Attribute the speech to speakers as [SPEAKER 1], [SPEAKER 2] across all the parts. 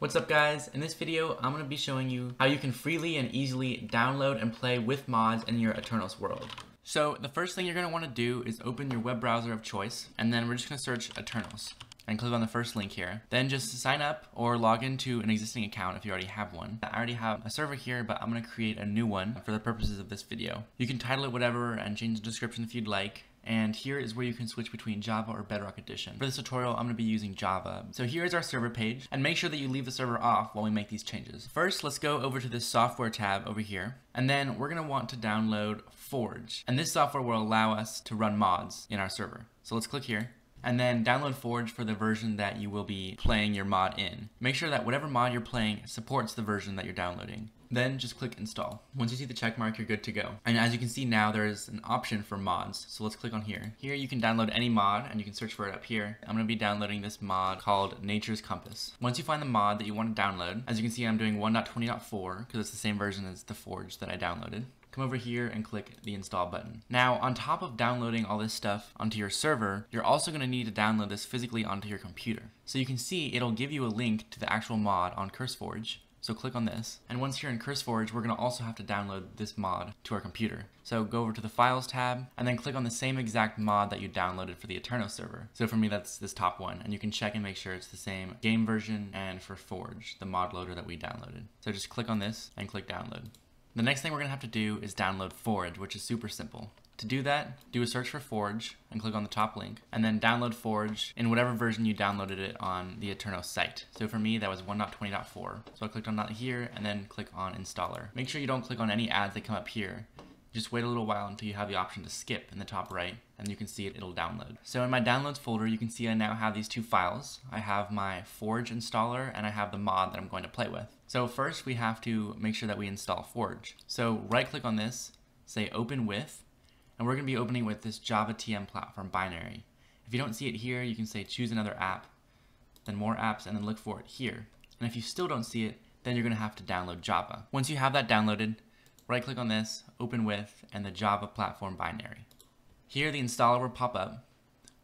[SPEAKER 1] What's up guys? In this video, I'm going to be showing you how you can freely and easily download and play with mods in your Aternos world. So the first thing you're going to want to do is open your web browser of choice, and then we're just going to search Aternos and click on the first link here. Then just sign up or log into an existing account if you already have one. I already have a server here, but I'm going to create a new one for the purposes of this video. You can title it whatever and change the description if you'd like and here is where you can switch between Java or Bedrock Edition. For this tutorial, I'm to be using Java. So here is our server page, and make sure that you leave the server off while we make these changes. First, let's go over to this software tab over here, and then we're going to want to download Forge. And this software will allow us to run mods in our server. So let's click here and then download Forge for the version that you will be playing your mod in. Make sure that whatever mod you're playing supports the version that you're downloading. Then just click install. Once you see the check mark, you're good to go. And as you can see now, there's an option for mods. So let's click on here. Here you can download any mod and you can search for it up here. I'm gonna be downloading this mod called Nature's Compass. Once you find the mod that you want to download, as you can see, I'm doing 1.20.4 because it's the same version as the Forge that I downloaded come over here and click the install button. Now, on top of downloading all this stuff onto your server, you're also going to need to download this physically onto your computer. So you can see it'll give you a link to the actual mod on CurseForge. So click on this. And once you're in CurseForge, we're going to also have to download this mod to our computer. So go over to the Files tab, and then click on the same exact mod that you downloaded for the Aternos server. So for me, that's this top one. And you can check and make sure it's the same game version and for Forge, the mod loader that we downloaded. So just click on this and click download. The next thing we're going to have to do is download Forge, which is super simple. To do that, do a search for Forge and click on the top link, and then download Forge in whatever version you downloaded it on the Aternos site. So for me, that was 1.20.4. So I clicked on that here and then click on installer. Make sure you don't click on any ads that come up here. Just wait a little while until you have the option to skip in the top right, and you can see it, it'll download. So in my downloads folder, you can see I now have these two files. I have my Forge installer, and I have the mod that I'm going to play with. So first we have to make sure that we install Forge. So right click on this, say open with, and we're gonna be opening with this Java TM platform binary. If you don't see it here, you can say choose another app, then more apps, and then look for it here. And if you still don't see it, then you're gonna have to download Java. Once you have that downloaded, right click on this, open with, and the Java platform binary. Here the installer will pop up.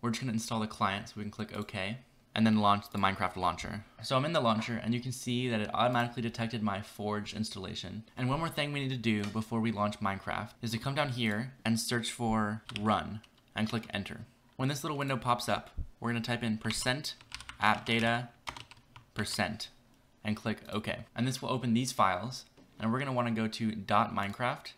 [SPEAKER 1] We're just gonna install the client, so we can click OK and then launch the Minecraft launcher. So I'm in the launcher and you can see that it automatically detected my Forge installation. And one more thing we need to do before we launch Minecraft is to come down here and search for run and click enter. When this little window pops up, we're gonna type in percent app data percent and click OK. And this will open these files and we're gonna wanna go to .minecraft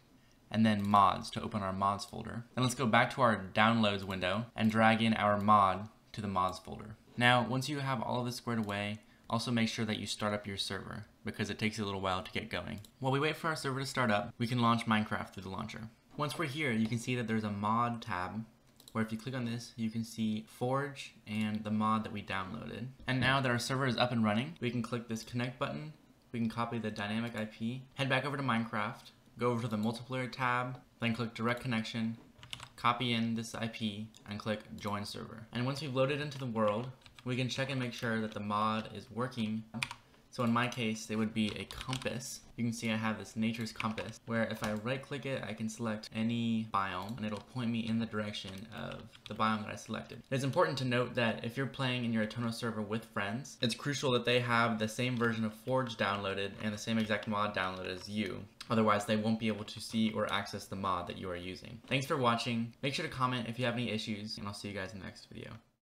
[SPEAKER 1] and then mods to open our mods folder. Then let's go back to our downloads window and drag in our mod to the mods folder. Now, once you have all of this squared away, also make sure that you start up your server because it takes a little while to get going. While we wait for our server to start up, we can launch Minecraft through the launcher. Once we're here, you can see that there's a mod tab where if you click on this, you can see Forge and the mod that we downloaded. And now that our server is up and running, we can click this connect button, we can copy the dynamic IP, head back over to Minecraft, go over to the multiplayer tab, then click direct connection, copy in this IP, and click join server. And once we've loaded into the world, we can check and make sure that the mod is working. So in my case, it would be a compass. You can see I have this nature's compass where if I right click it, I can select any biome and it'll point me in the direction of the biome that I selected. It's important to note that if you're playing in your Aternos server with friends, it's crucial that they have the same version of Forge downloaded and the same exact mod downloaded as you. Otherwise, they won't be able to see or access the mod that you are using. Thanks for watching. Make sure to comment if you have any issues, and I'll see you guys in the next video.